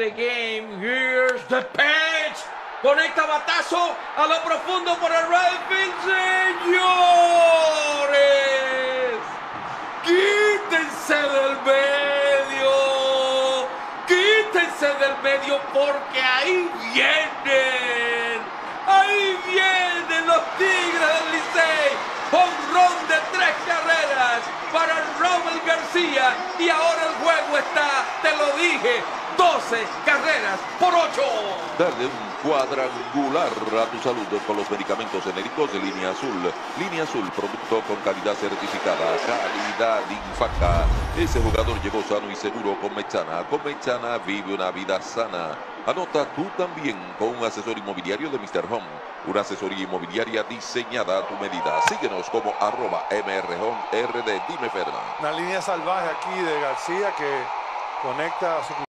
the game. Here's the pitch. Conecta batazo a lo profundo por el right field, señores. Quítense del medio. Quítense del medio porque ahí vienen. Ahí vienen los Tigres del Licey. Honrón de tres carreras para Romel García. Y ahora el juego está, dije, 12 carreras por 8. Dale un cuadrangular a tu salud con los medicamentos genéricos de Línea Azul. Línea Azul, producto con calidad certificada, calidad Infaca. Ese jugador llegó sano y seguro con Mechana. Con Mechana vive una vida sana. Anota tú también con un asesor inmobiliario de Mr. Home. Una asesoría inmobiliaria diseñada a tu medida. Síguenos como arroba MRHome RD. Dime, Fernando. Una línea salvaje aquí de García que conecta a su